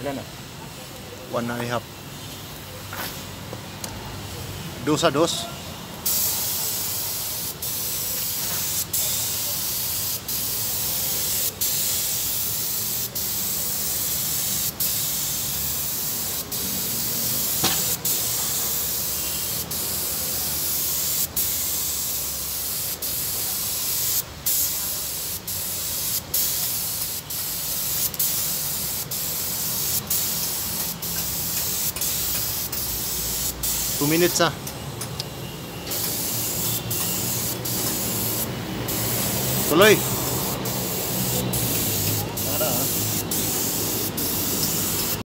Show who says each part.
Speaker 1: Ilan na?
Speaker 2: One and a half. Dos a dos. Two minutes ah. Tuloy.